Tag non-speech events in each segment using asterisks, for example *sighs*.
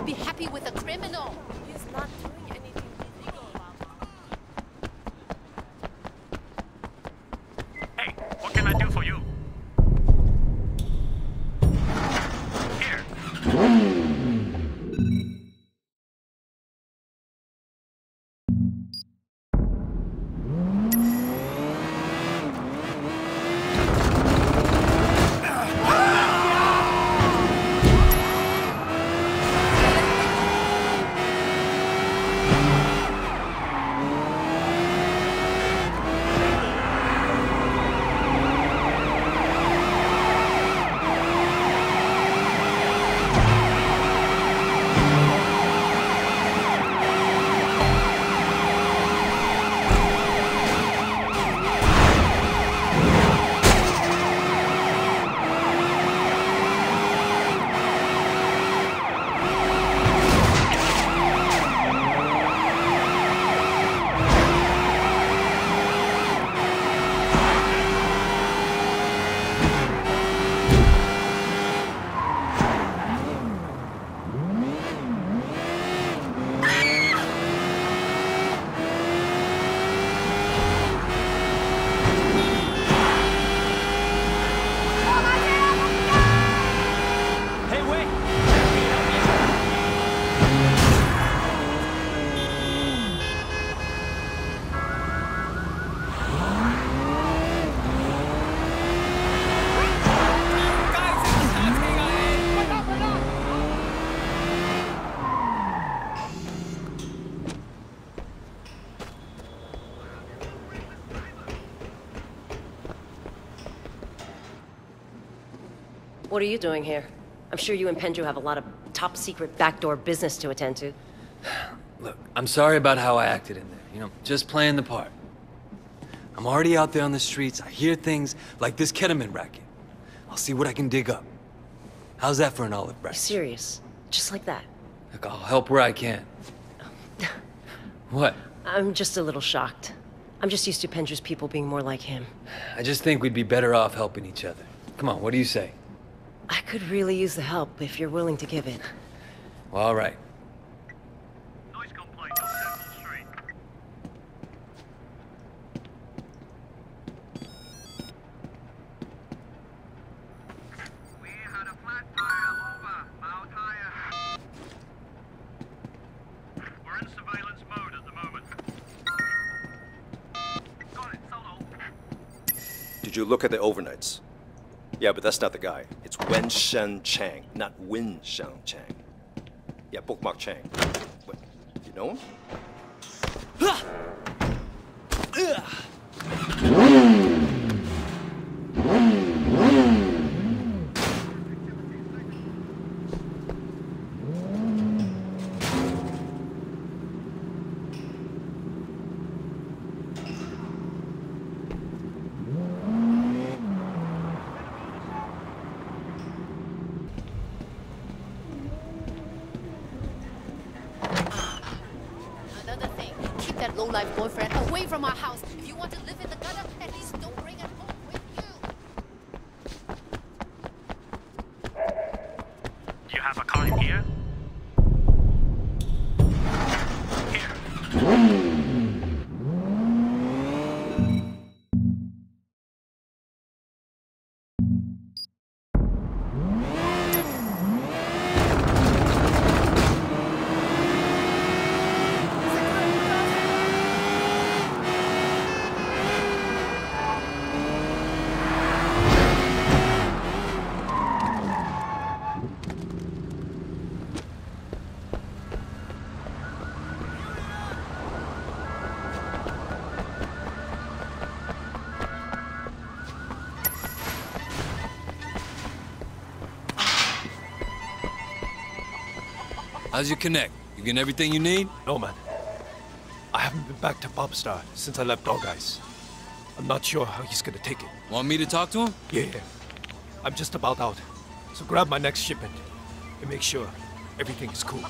never be happy with a criminal. He's not doing anything illegal about Hey, what can I do for you? Here. Hey, wait! What are you doing here? I'm sure you and Pendrew have a lot of top secret backdoor business to attend to. *sighs* Look, I'm sorry about how I acted in there. You know, just playing the part. I'm already out there on the streets. I hear things like this ketamine racket. I'll see what I can dig up. How's that for an olive branch? serious? Just like that? Look, I'll help where I can. *laughs* What? I'm just a little shocked. I'm just used to Pendrew's people being more like him. I just think we'd be better off helping each other. Come on, what do you say? I could really use the help if you're willing to give it. Well, all right. Noise complaint on Temple Street. We had a flat tire over. Bow tire. We're in surveillance mode at the moment. Got it, solo. Did you look at the overnights? Yeah, but that's not the guy. It's Wen Shen Chang, not Win Shang Chang. Yeah, bookmark Chang. You know him? Low-life boyfriend away from our house. If you want to live in the gutter, at least don't bring it home with you. You have a car in here? Here. How's your connect? You getting everything you need? No, man. I haven't been back to Popstar since I left Dog Eyes. I'm not sure how he's gonna take it. Want me to talk to him? Yeah, yeah. I'm just about out. So grab my next shipment and make sure everything is cool.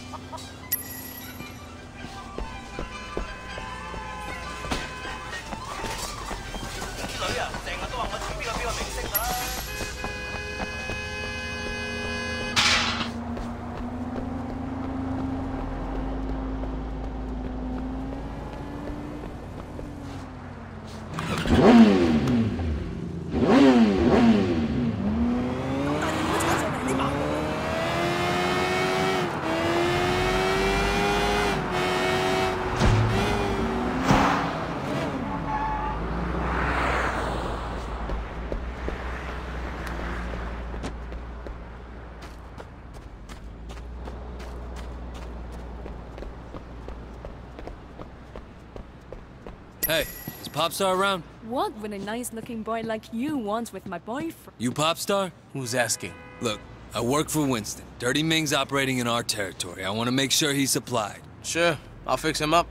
Hey, is Popstar around? What would a nice looking boy like you want with my boyfriend? You Popstar? Who's asking? Look, I work for Winston. Dirty Ming's operating in our territory. I want to make sure he's supplied. Sure, I'll fix him up.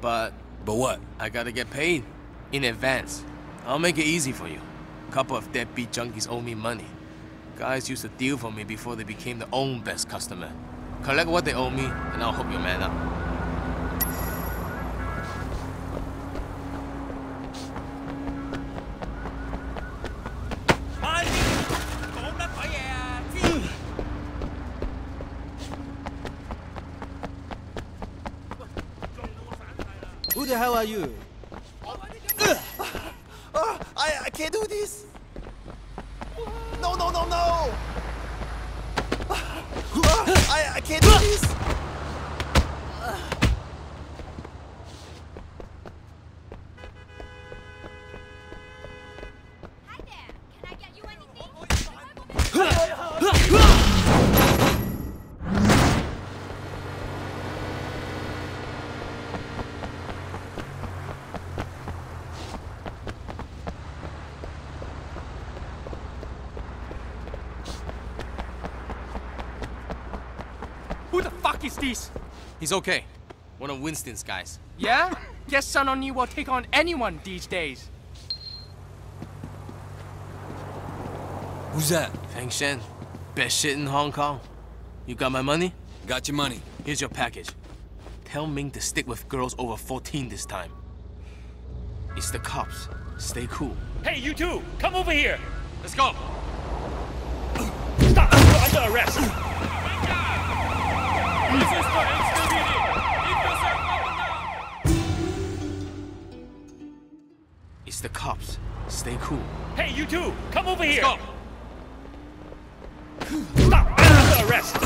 But But what? I gotta get paid. In advance. I'll make it easy for you. A couple of deadbeat junkies owe me money. Guys used to deal for me before they became their own best customer. Collect what they owe me, and I'll hook your man up. Who the hell are you? Ah, I, I can't do this. No, no, no, no. Ah, I, I can't do this. Who the fuck is this? He's okay. One of Winston's guys. Yeah? Guess Sun On Yee will take on anyone these days. Who's that? Feng Shen. Best shit in Hong Kong. You got my money? Got your money. Here's your package. Tell Ming to stick with girls over 14 this time. It's the cops. Stay cool. Hey, you two, come over here. Let's go. Stop. You're under arrest. It's the cops. Stay cool. Hey, you two, come over here. Go. Stop. Arrest.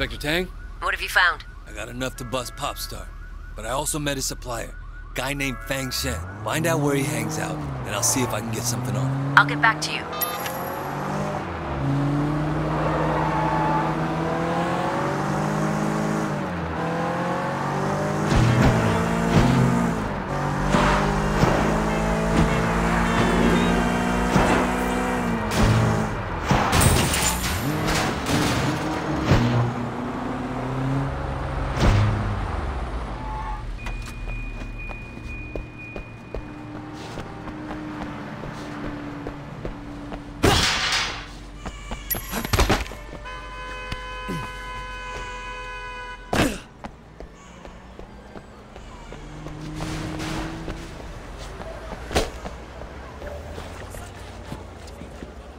Inspector Tang? What have you found? I got enough to bust Popstar. But I also met his supplier, guy named Fang Shen. Find out where he hangs out, and I'll see if I can get something on him. I'll get back to you.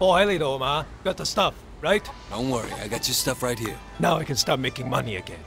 Oh, Poelito, ma. Got the stuff, right? Don't worry, I got your stuff right here. Now I can start making money again.